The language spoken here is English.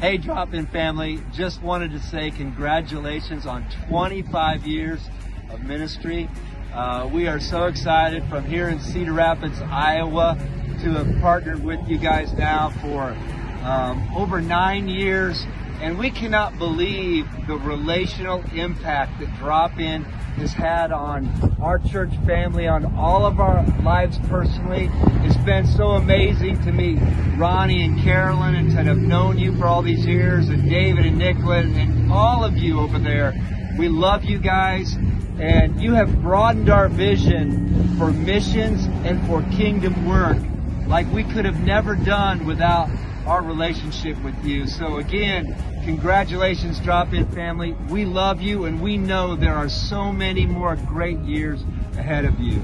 Hey, Drop Inn family, just wanted to say congratulations on 25 years of ministry. Uh, we are so excited from here in Cedar Rapids, Iowa, to have partnered with you guys now for um, over nine years. And we cannot believe the relational impact that Drop Inn has had on our church family, on all of our lives personally. It's been so amazing to meet Ronnie and Carolyn and to have known you for all these years, and David and Nicholas and all of you over there. We love you guys, and you have broadened our vision for missions and for kingdom work like we could have never done without our relationship with you. So again, congratulations, Drop Inn family. We love you and we know there are so many more great years ahead of you.